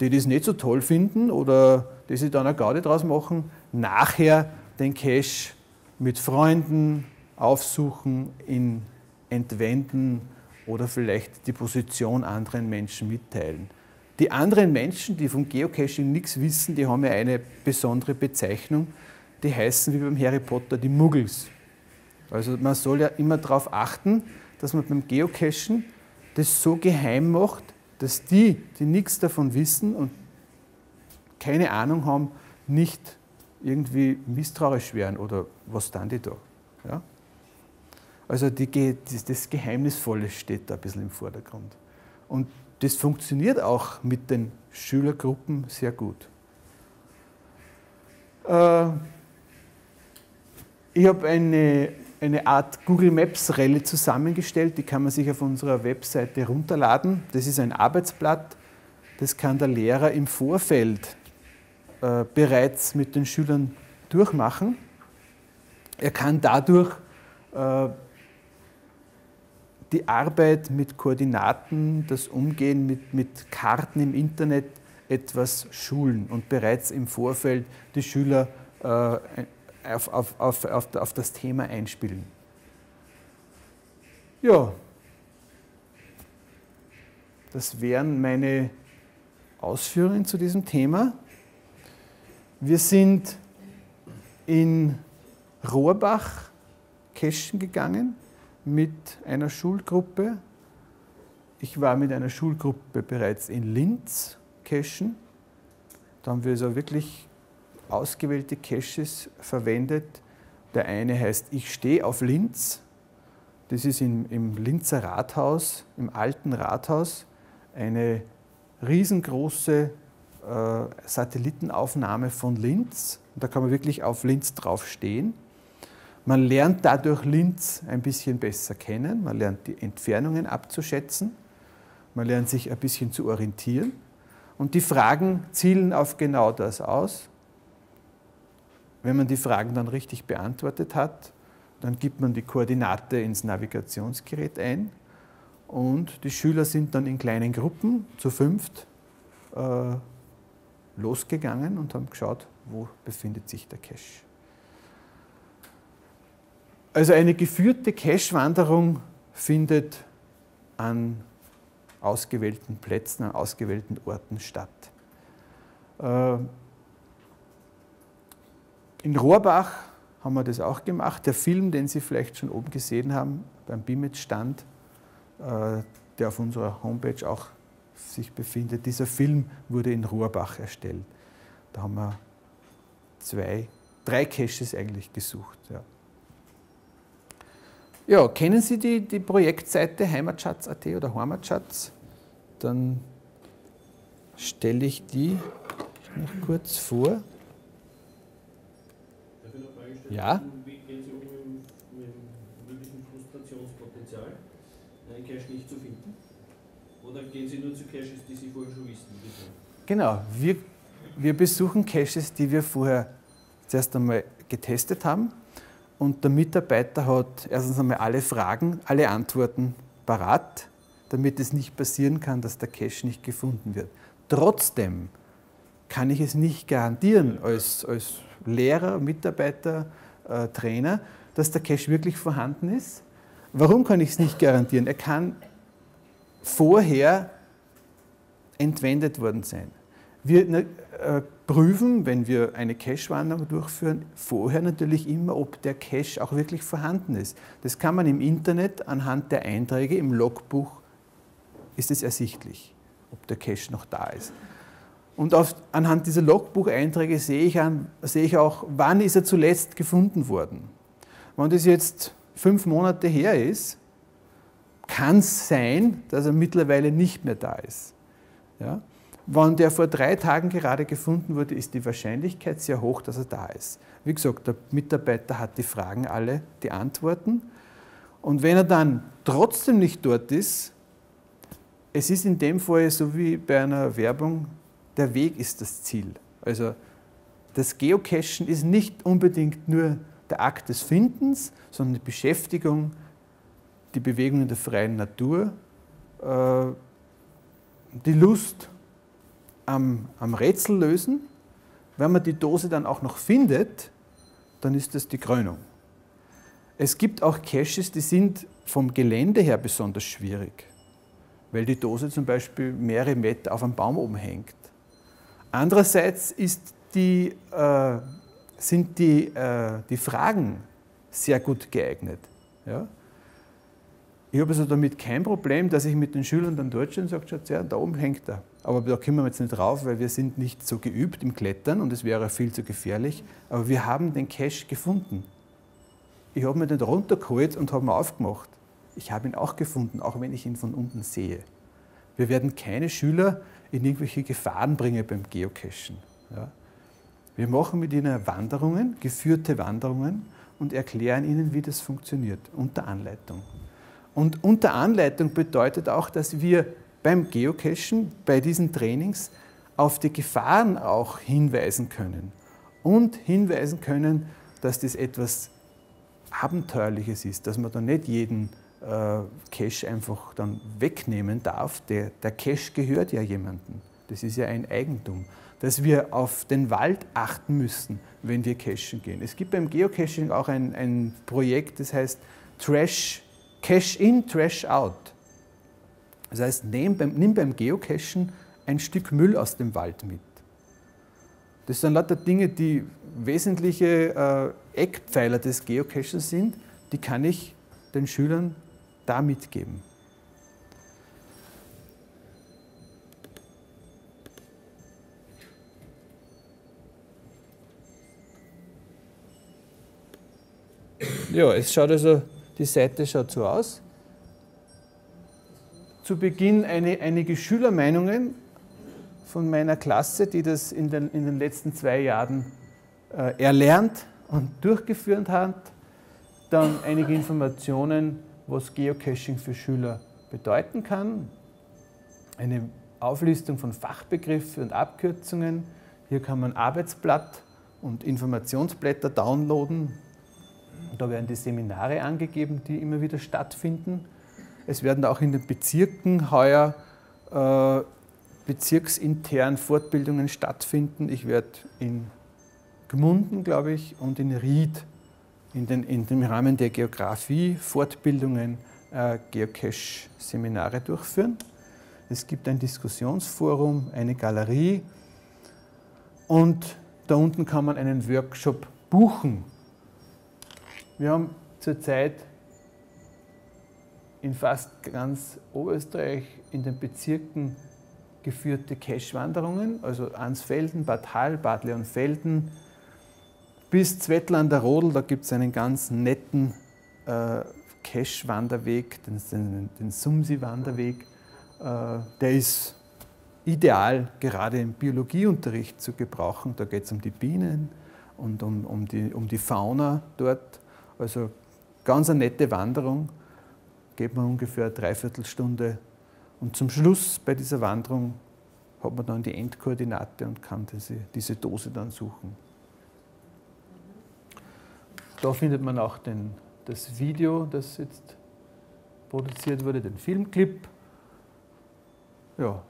die das nicht so toll finden oder die sich dann eine Gaudi draus machen, nachher den Cache mit Freunden aufsuchen, ihn entwenden oder vielleicht die Position anderen Menschen mitteilen. Die anderen Menschen, die vom Geocaching nichts wissen, die haben ja eine besondere Bezeichnung. Die heißen wie beim Harry Potter die Muggels. Also man soll ja immer darauf achten, dass man beim Geocachen das so geheim macht, dass die, die nichts davon wissen und keine Ahnung haben, nicht irgendwie misstrauisch werden oder was dann die da. Ja? Also die, das Geheimnisvolle steht da ein bisschen im Vordergrund. Und das funktioniert auch mit den Schülergruppen sehr gut. Äh, ich habe eine, eine Art Google Maps Rallye zusammengestellt, die kann man sich auf unserer Webseite runterladen. Das ist ein Arbeitsblatt, das kann der Lehrer im Vorfeld äh, bereits mit den Schülern durchmachen. Er kann dadurch äh, die Arbeit mit Koordinaten, das Umgehen mit, mit Karten im Internet etwas schulen und bereits im Vorfeld die Schüler äh, auf, auf, auf, auf, auf das Thema einspielen. Ja, das wären meine Ausführungen zu diesem Thema. Wir sind in Rohrbach cashen gegangen mit einer Schulgruppe. Ich war mit einer Schulgruppe bereits in Linz cachen. Da haben wir also wirklich ausgewählte Caches verwendet. Der eine heißt Ich stehe auf Linz. Das ist im, im Linzer Rathaus, im alten Rathaus, eine riesengroße äh, Satellitenaufnahme von Linz. Da kann man wirklich auf Linz drauf stehen. Man lernt dadurch Linz ein bisschen besser kennen, man lernt die Entfernungen abzuschätzen, man lernt sich ein bisschen zu orientieren und die Fragen zielen auf genau das aus. Wenn man die Fragen dann richtig beantwortet hat, dann gibt man die Koordinate ins Navigationsgerät ein und die Schüler sind dann in kleinen Gruppen zu fünft äh, losgegangen und haben geschaut, wo befindet sich der Cache. Also eine geführte Cache-Wanderung findet an ausgewählten Plätzen, an ausgewählten Orten statt. Äh, in Rohrbach haben wir das auch gemacht. Der Film, den Sie vielleicht schon oben gesehen haben, beim BIMET-Stand, äh, der auf unserer Homepage auch sich befindet, dieser Film wurde in Rohrbach erstellt. Da haben wir zwei, drei Caches eigentlich gesucht. Ja. Ja, kennen Sie die, die Projektseite Heimatschatz.at oder Heimatschatz? Dann stelle ich die noch kurz vor. Ja? Wie gehen Sie um mit dem möglichen Frustrationspotenzial, einen Cache nicht zu finden? Oder gehen Sie nur zu Caches, die Sie vorher schon wissen? Genau, wir, wir besuchen Caches, die wir vorher zuerst einmal getestet haben und der Mitarbeiter hat erstens einmal alle Fragen, alle Antworten parat, damit es nicht passieren kann, dass der Cache nicht gefunden wird. Trotzdem kann ich es nicht garantieren als, als Lehrer, Mitarbeiter, äh, Trainer, dass der Cache wirklich vorhanden ist. Warum kann ich es nicht garantieren? Er kann vorher entwendet worden sein. Wir äh, prüfen, wenn wir eine Cache-Wanderung durchführen, vorher natürlich immer, ob der Cache auch wirklich vorhanden ist. Das kann man im Internet anhand der Einträge im Logbuch ist es ersichtlich, ob der Cache noch da ist. Und auf, anhand dieser Logbucheinträge sehe ich, an, sehe ich auch, wann ist er zuletzt gefunden worden. Wenn das jetzt fünf Monate her ist, kann es sein, dass er mittlerweile nicht mehr da ist. Ja? Wenn der vor drei Tagen gerade gefunden wurde, ist die Wahrscheinlichkeit sehr hoch, dass er da ist. Wie gesagt, der Mitarbeiter hat die Fragen alle, die Antworten. Und wenn er dann trotzdem nicht dort ist, es ist in dem Fall so wie bei einer Werbung, der Weg ist das Ziel. Also das Geocachen ist nicht unbedingt nur der Akt des Findens, sondern die Beschäftigung, die Bewegung in der freien Natur, äh, die Lust am, am Rätsel lösen. Wenn man die Dose dann auch noch findet, dann ist das die Krönung. Es gibt auch Caches, die sind vom Gelände her besonders schwierig, weil die Dose zum Beispiel mehrere Meter auf einem Baum oben hängt. Andererseits die, äh, sind die, äh, die Fragen sehr gut geeignet. Ja? Ich habe also damit kein Problem, dass ich mit den Schülern dann dort stehe und sage, ja, da oben hängt er. Aber da kommen wir jetzt nicht drauf, weil wir sind nicht so geübt im Klettern und es wäre viel zu gefährlich. Aber wir haben den Cache gefunden. Ich habe mir den runtergeholt und habe ihn aufgemacht. Ich habe ihn auch gefunden, auch wenn ich ihn von unten sehe. Wir werden keine Schüler in irgendwelche Gefahren bringen beim Geocachen. Ja. Wir machen mit ihnen Wanderungen, geführte Wanderungen und erklären ihnen, wie das funktioniert, unter Anleitung. Und unter Anleitung bedeutet auch, dass wir beim Geocachen, bei diesen Trainings, auf die Gefahren auch hinweisen können und hinweisen können, dass das etwas Abenteuerliches ist, dass man da nicht jeden äh, Cache einfach dann wegnehmen darf. Der, der Cache gehört ja jemandem. Das ist ja ein Eigentum. Dass wir auf den Wald achten müssen, wenn wir cachen gehen. Es gibt beim Geocaching auch ein, ein Projekt, das heißt Trash Cash in, Trash out. Das heißt, nimm beim, nimm beim Geocachen ein Stück Müll aus dem Wald mit. Das sind lauter Dinge, die wesentliche äh, Eckpfeiler des Geocaches sind, die kann ich den Schülern da mitgeben. Ja, es schaut also die Seite schaut so aus. Zu Beginn eine, einige Schülermeinungen von meiner Klasse, die das in den, in den letzten zwei Jahren äh, erlernt und durchgeführt hat. Dann einige Informationen, was Geocaching für Schüler bedeuten kann. Eine Auflistung von Fachbegriffen und Abkürzungen. Hier kann man Arbeitsblatt und Informationsblätter downloaden, da werden die Seminare angegeben, die immer wieder stattfinden. Es werden auch in den Bezirken heuer äh, bezirksintern Fortbildungen stattfinden. Ich werde in Gmunden, glaube ich, und in Ried in den, in dem Rahmen der Geografie Fortbildungen, äh, Geocache-Seminare durchführen. Es gibt ein Diskussionsforum, eine Galerie und da unten kann man einen Workshop buchen wir haben zurzeit in fast ganz Oberösterreich in den Bezirken geführte Cache-Wanderungen, also Ansfelden, Bad Hall, Bad Leonfelden, bis Zwettlander Rodel, da gibt es einen ganz netten äh, Cache-Wanderweg, den, den, den Sumsi-Wanderweg. Äh, der ist ideal gerade im Biologieunterricht zu gebrauchen. Da geht es um die Bienen und um, um, die, um die Fauna dort. Also ganz eine nette Wanderung, geht man ungefähr eine Dreiviertelstunde. Und zum Schluss bei dieser Wanderung hat man dann die Endkoordinate und kann diese, diese Dose dann suchen. Da findet man auch den, das Video, das jetzt produziert wurde, den Filmclip. Ja,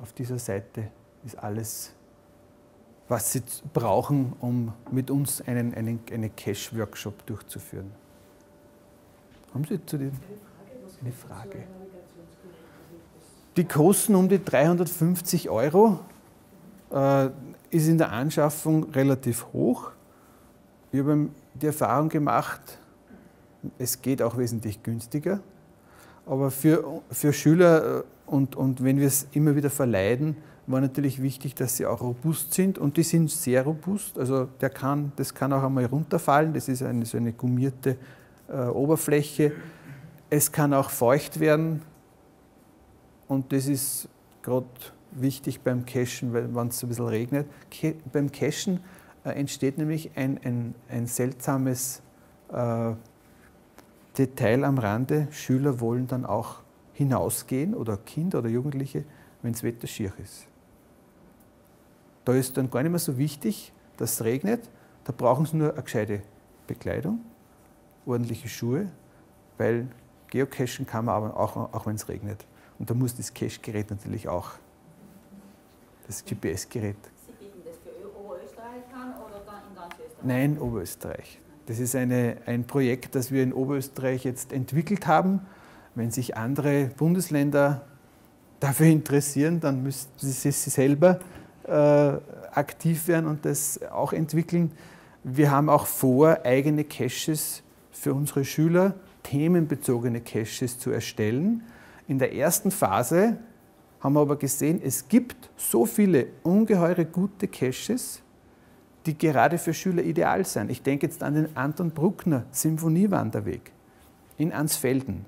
auf dieser Seite ist alles was sie brauchen, um mit uns einen, einen, einen Cash-Workshop durchzuführen. Haben Sie zu dem eine Frage? Die kosten um die 350 Euro, äh, ist in der Anschaffung relativ hoch. Ich habe die Erfahrung gemacht, es geht auch wesentlich günstiger. Aber für, für Schüler äh, und, und wenn wir es immer wieder verleiden, war natürlich wichtig, dass sie auch robust sind und die sind sehr robust. Also der kann, das kann auch einmal runterfallen, das ist eine, so eine gummierte äh, Oberfläche. Es kann auch feucht werden und das ist gerade wichtig beim Cachen, wenn es ein bisschen regnet. Ke beim Cachen äh, entsteht nämlich ein, ein, ein seltsames äh, Detail am Rande. Schüler wollen dann auch hinausgehen oder Kinder oder Jugendliche, wenn das Wetter schier ist. Da ist dann gar nicht mehr so wichtig, dass es regnet. Da brauchen sie nur eine gescheite Bekleidung, ordentliche Schuhe, weil Geocachen kann man aber auch, auch wenn es regnet. Und da muss das Cache-Gerät natürlich auch das GPS-Gerät. Sie bieten das für Oberösterreich an oder dann in ganz Österreich? Nein, Oberösterreich. Das ist eine, ein Projekt, das wir in Oberösterreich jetzt entwickelt haben. Wenn sich andere Bundesländer dafür interessieren, dann müssten sie selber äh, aktiv werden und das auch entwickeln. Wir haben auch vor, eigene Caches für unsere Schüler, themenbezogene Caches zu erstellen. In der ersten Phase haben wir aber gesehen, es gibt so viele ungeheure gute Caches, die gerade für Schüler ideal sind. Ich denke jetzt an den Anton Bruckner Symphoniewanderweg in Ansfelden.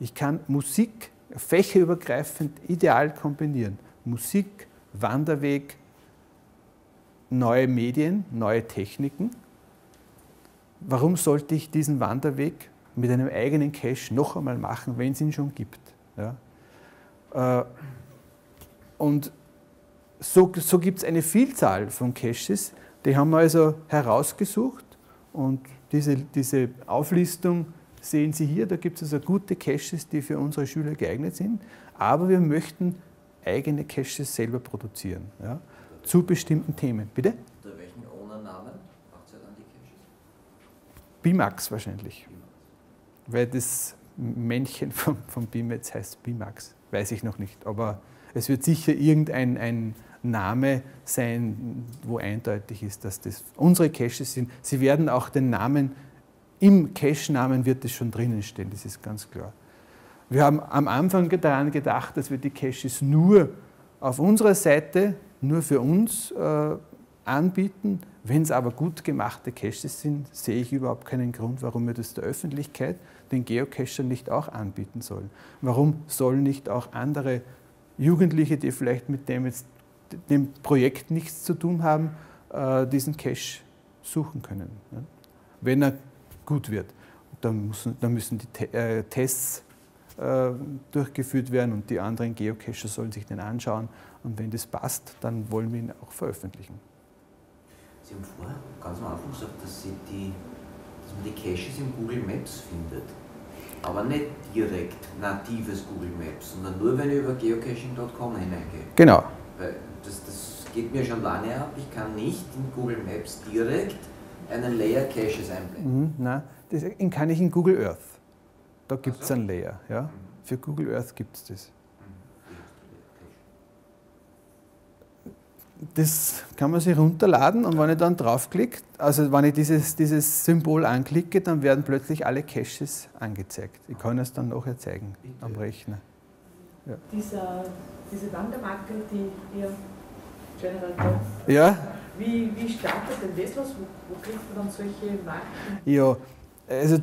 Ich kann Musik fächerübergreifend ideal kombinieren. Musik, Wanderweg, neue Medien, neue Techniken. Warum sollte ich diesen Wanderweg mit einem eigenen Cache noch einmal machen, wenn es ihn schon gibt? Ja? Äh, und so, so gibt es eine Vielzahl von Caches, die haben wir also herausgesucht und diese, diese Auflistung sehen Sie hier, da gibt es also gute Caches, die für unsere Schüler geeignet sind, aber wir möchten eigene Caches selber produzieren, ja, zu bestimmten Themen. Bitte? Unter welchen Owner-Namen macht ihr dann die Caches? Bimax wahrscheinlich, weil das Männchen von, von Bimetz heißt Bimax, weiß ich noch nicht, aber es wird sicher irgendein ein Name sein, wo eindeutig ist, dass das unsere Caches sind. Sie werden auch den Namen, im Cache-Namen wird es schon drinnen stehen, das ist ganz klar. Wir haben am Anfang daran gedacht, dass wir die Caches nur auf unserer Seite, nur für uns äh, anbieten. Wenn es aber gut gemachte Caches sind, sehe ich überhaupt keinen Grund, warum wir das der Öffentlichkeit, den Geocachern nicht auch anbieten sollen. Warum sollen nicht auch andere Jugendliche, die vielleicht mit dem jetzt dem Projekt nichts zu tun haben, äh, diesen Cache suchen können. Wenn er gut wird. Dann müssen, dann müssen die äh, Tests äh, durchgeführt werden und die anderen Geocacher sollen sich den anschauen. Und wenn das passt, dann wollen wir ihn auch veröffentlichen. Sie haben vorher ganz am Anfang gesagt, dass, die, dass man die Caches im Google Maps findet. Aber nicht direkt natives Google Maps, sondern nur wenn ich über geocaching.com hineingehe. Genau. Weil das, das geht mir schon lange ab. Ich kann nicht in Google Maps direkt einen Layer Caches einblenden. Mhm, nein, das kann ich in Google Earth. Da gibt es einen Layer. Ja? Für Google Earth gibt es das. Das kann man sich runterladen und wenn ich dann draufklicke, also wenn ich dieses, dieses Symbol anklicke, dann werden plötzlich alle Caches angezeigt. Ich kann es dann nachher zeigen am Rechner. Ja. Dieser, diese Wandermarke, die ihr General Top, ja. wie, wie startet denn das los? Wo, wo kriegt man dann solche Marken? Ja, also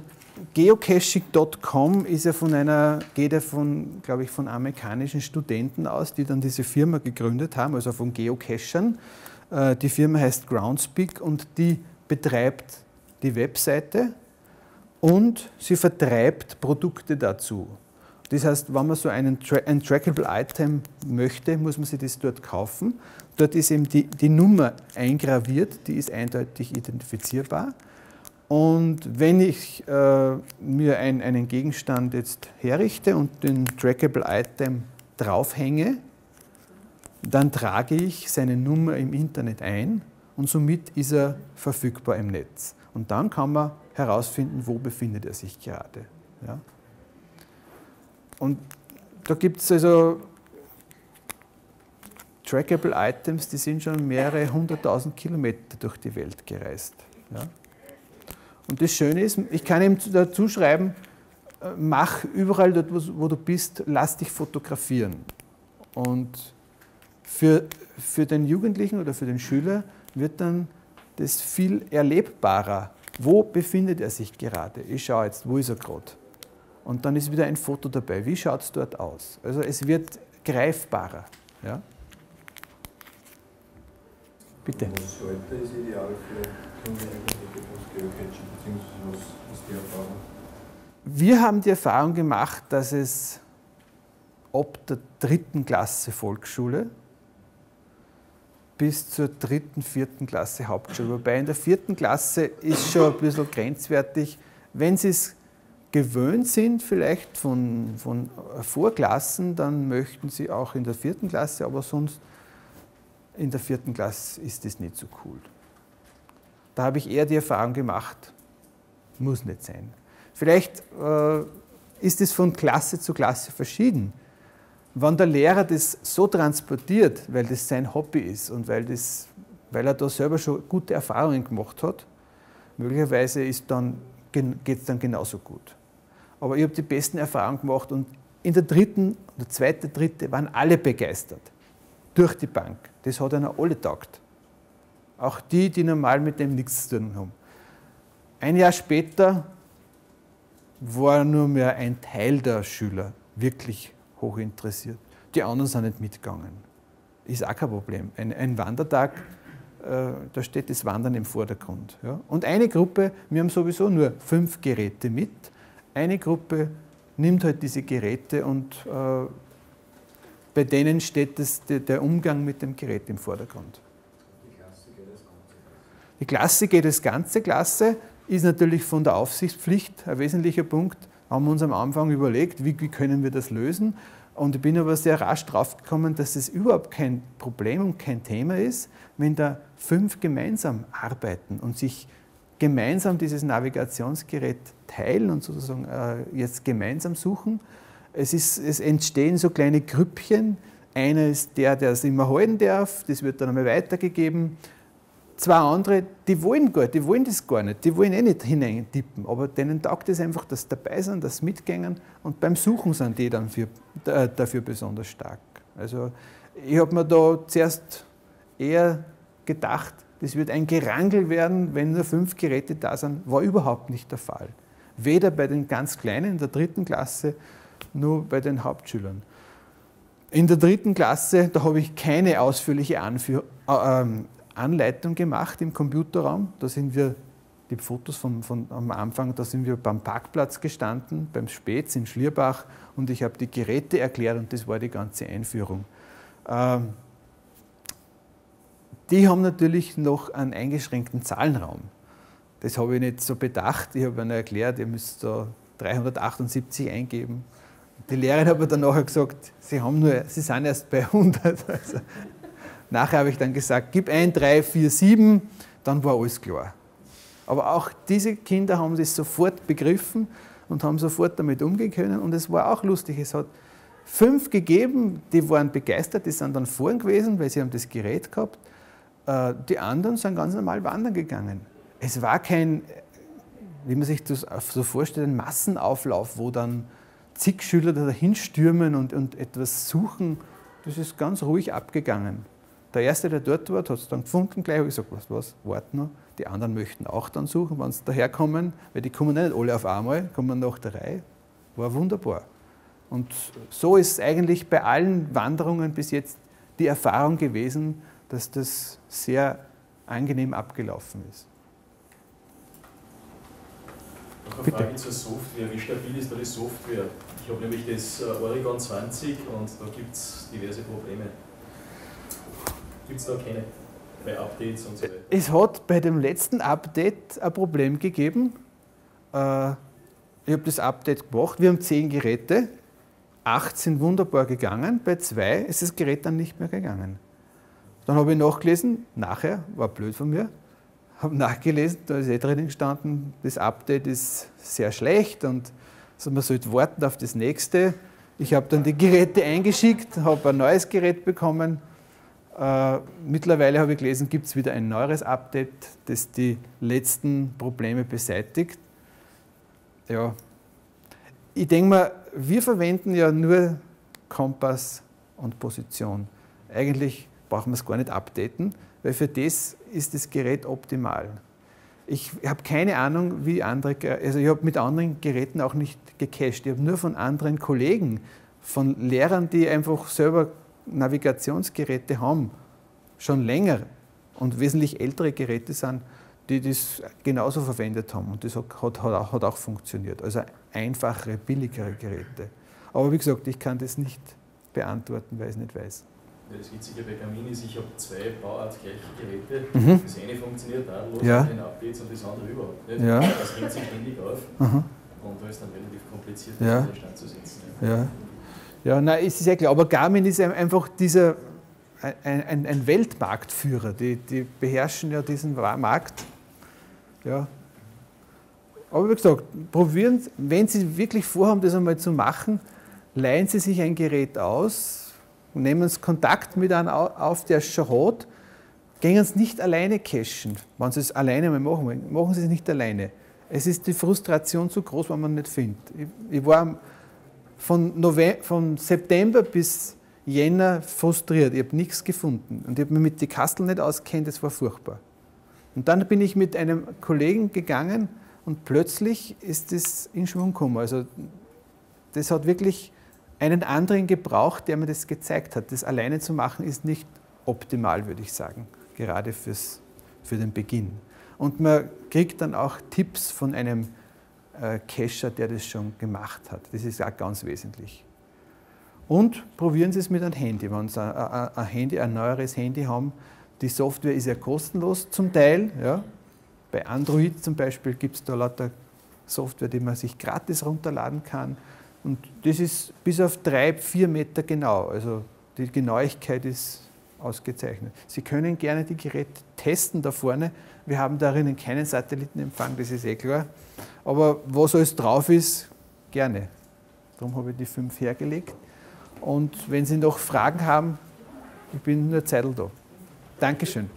Geocaching.com ist ja von einer, geht ja von, glaube ich, von amerikanischen Studenten aus, die dann diese Firma gegründet haben, also von Geocachern. Äh, die Firma heißt Groundspeak und die betreibt die Webseite und sie vertreibt Produkte dazu. Das heißt, wenn man so einen, ein trackable Item möchte, muss man sich das dort kaufen. Dort ist eben die, die Nummer eingraviert, die ist eindeutig identifizierbar. Und wenn ich äh, mir ein, einen Gegenstand jetzt herrichte und den Trackable Item draufhänge, dann trage ich seine Nummer im Internet ein und somit ist er verfügbar im Netz. Und dann kann man herausfinden, wo befindet er sich gerade. Ja? Und da gibt es also Trackable Items, die sind schon mehrere hunderttausend Kilometer durch die Welt gereist. Ja? Und das Schöne ist, ich kann ihm dazu schreiben, äh, mach überall dort, wo du bist, lass dich fotografieren. Und für, für den Jugendlichen oder für den Schüler wird dann das viel erlebbarer. Wo befindet er sich gerade? Ich schaue jetzt, wo ist er gerade? Und dann ist wieder ein Foto dabei. Wie schaut es dort aus? Also es wird greifbarer. Ja? Bitte. Was heute ist ideal für Kunden Geocaching, beziehungsweise was ist die Erfahrung? Wir haben die Erfahrung gemacht, dass es ab der dritten Klasse Volksschule bis zur dritten, vierten Klasse Hauptschule. Wobei in der vierten Klasse ist schon ein bisschen grenzwertig, wenn Sie es gewöhnt sind, vielleicht von, von Vorklassen, dann möchten Sie auch in der vierten Klasse, aber sonst in der vierten Klasse ist das nicht so cool. Da habe ich eher die Erfahrung gemacht, muss nicht sein. Vielleicht äh, ist es von Klasse zu Klasse verschieden. Wenn der Lehrer das so transportiert, weil das sein Hobby ist und weil, das, weil er da selber schon gute Erfahrungen gemacht hat, möglicherweise geht es dann genauso gut. Aber ich habe die besten Erfahrungen gemacht und in der dritten, der zweite, dritte waren alle begeistert. Durch die Bank. Das hat einer alle taugt. Auch die, die normal mit dem nichts zu tun haben. Ein Jahr später war nur mehr ein Teil der Schüler wirklich hoch interessiert. Die anderen sind nicht mitgegangen. Ist auch kein Problem. Ein, ein Wandertag, äh, da steht das Wandern im Vordergrund. Ja? Und eine Gruppe, wir haben sowieso nur fünf Geräte mit, eine Gruppe nimmt halt diese Geräte und äh, bei denen steht das, der Umgang mit dem Gerät im Vordergrund. Die Klasse geht als ganze Klasse, ist natürlich von der Aufsichtspflicht ein wesentlicher Punkt. Haben wir uns am Anfang überlegt, wie, wie können wir das lösen. Und ich bin aber sehr rasch draufgekommen, dass es überhaupt kein Problem und kein Thema ist, wenn da fünf gemeinsam arbeiten und sich gemeinsam dieses Navigationsgerät teilen und sozusagen äh, jetzt gemeinsam suchen. Es, ist, es entstehen so kleine Grüppchen. Einer ist der, der es immer halten darf, das wird dann einmal weitergegeben. Zwei andere, die wollen gar, die wollen das gar nicht, die wollen eh nicht hineintippen, aber denen taugt es einfach, dass sie dabei sind, dass sie mitgängen und beim Suchen sind die dann für, äh, dafür besonders stark. Also ich habe mir da zuerst eher gedacht, das wird ein Gerangel werden, wenn nur fünf Geräte da sind, war überhaupt nicht der Fall. Weder bei den ganz Kleinen in der dritten Klasse, nur bei den Hauptschülern. In der dritten Klasse, da habe ich keine ausführliche Anführ äh, ähm, Anleitung gemacht im Computerraum. Da sind wir, die Fotos von, von, am Anfang, da sind wir beim Parkplatz gestanden, beim Spätz in Schlierbach und ich habe die Geräte erklärt und das war die ganze Einführung. Ähm, die haben natürlich noch einen eingeschränkten Zahlenraum. Das habe ich nicht so bedacht. Ich habe ihnen erklärt, ihr müsst da 378 eingeben. Die Lehrerin hat mir dann nachher gesagt, sie, haben nur, sie sind erst bei 100. Also Nachher habe ich dann gesagt, gib ein, drei, vier, sieben, dann war alles klar. Aber auch diese Kinder haben das sofort begriffen und haben sofort damit umgehen können. Und es war auch lustig. Es hat fünf gegeben, die waren begeistert, die sind dann vorn gewesen, weil sie haben das Gerät gehabt. Äh, die anderen sind ganz normal wandern gegangen. Es war kein, wie man sich das so vorstellt, ein Massenauflauf, wo dann zig Schüler da hinstürmen und, und etwas suchen. Das ist ganz ruhig abgegangen. Der Erste, der dort war, hat es dann gefunden, gleich habe ich gesagt, was, was, warte noch. Die anderen möchten auch dann suchen, wenn sie daherkommen, weil die kommen nicht alle auf einmal, kommen nach der Reihe. War wunderbar. Und so ist eigentlich bei allen Wanderungen bis jetzt die Erfahrung gewesen, dass das sehr angenehm abgelaufen ist. Noch eine Frage zur Software. Wie stabil ist da die Software? Ich habe nämlich das äh, Oregon 20 und da gibt es diverse Probleme. Gibt es da keine bei Updates und so weiter? Es hat bei dem letzten Update ein Problem gegeben. Äh, ich habe das Update gemacht. Wir haben zehn Geräte. Acht sind wunderbar gegangen. Bei zwei ist das Gerät dann nicht mehr gegangen. Dann habe ich nachgelesen, nachher, war blöd von mir, habe nachgelesen, da ist eh drin gestanden, das Update ist sehr schlecht und also man sollte warten auf das nächste. Ich habe dann die Geräte eingeschickt, habe ein neues Gerät bekommen äh, mittlerweile habe ich gelesen, gibt es wieder ein neueres Update, das die letzten Probleme beseitigt. Ja, ich denke mal, wir verwenden ja nur Kompass und Position. Eigentlich brauchen wir es gar nicht updaten, weil für das ist das Gerät optimal. Ich habe keine Ahnung, wie andere, also ich habe mit anderen Geräten auch nicht gecached. Ich habe nur von anderen Kollegen, von Lehrern, die einfach selber Navigationsgeräte haben, schon länger und wesentlich ältere Geräte sind, die das genauso verwendet haben. Und das hat, hat, hat auch funktioniert. Also einfachere, billigere Geräte. Aber wie gesagt, ich kann das nicht beantworten, weil ich es nicht weiß. Das Witzige bei Garmin ist, ich habe zwei bauart gleiche Geräte. Mhm. Das eine funktioniert tadellos ja. mit den Updates und das andere überhaupt nicht. Ja. Das hängt sich ständig auf. Mhm. Und da ist dann relativ kompliziert, das ja. in den Stand zu setzen. Ja. Ja, nein, es ist ja klar. Aber Garmin ist einfach dieser, ein, ein, ein Weltmarktführer. Die, die beherrschen ja diesen Markt. Ja. Aber wie gesagt, probieren, wenn Sie wirklich vorhaben, das einmal zu machen, leihen Sie sich ein Gerät aus, nehmen Sie Kontakt mit einem auf, der es schon hat, gehen Sie nicht alleine cashen. Wenn Sie es alleine mal machen wollen, machen Sie es nicht alleine. Es ist die Frustration zu groß, wenn man nicht findet. Ich, ich war von, November, von September bis Jänner frustriert. Ich habe nichts gefunden. Und ich habe mich mit den Kasteln nicht auskennt, das war furchtbar. Und dann bin ich mit einem Kollegen gegangen und plötzlich ist das in Schwung gekommen. Also das hat wirklich einen anderen gebraucht, der mir das gezeigt hat. Das alleine zu machen ist nicht optimal, würde ich sagen, gerade fürs, für den Beginn. Und man kriegt dann auch Tipps von einem äh, Cacher, der das schon gemacht hat. Das ist auch ganz wesentlich. Und probieren Sie es mit einem Handy. Wenn Sie ein, ein, Handy, ein neueres Handy haben, die Software ist ja kostenlos zum Teil. Ja. Bei Android zum Beispiel gibt es da lauter Software, die man sich gratis runterladen kann. Und das ist bis auf drei, vier Meter genau. Also die Genauigkeit ist ausgezeichnet. Sie können gerne die Geräte testen da vorne. Wir haben darin keinen Satellitenempfang, das ist eh klar. Aber was alles drauf ist, gerne. Darum habe ich die fünf hergelegt. Und wenn Sie noch Fragen haben, ich bin nur Zeitl da. Dankeschön.